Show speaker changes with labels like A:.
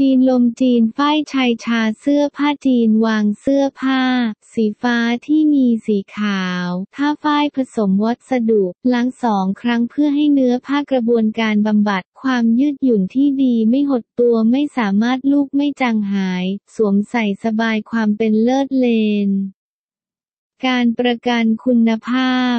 A: จีนลมจีนฝ้ายชายชาเสื้อผ้าจีนวางเสื้อผ้า สีฟ้าที่มีสีขาวผ้าฝ้ายผสมวัสดุล้างสองครั้งเพื่อให้เนื้อผ้ากระบวนการบำบัด ความยืดหยุ่นที่ดีไม่หดตัวไม่สามารถลูกไม่จางหาย สวมใส่สบายความเป็นเลิศเลน การประกันคุณภาพ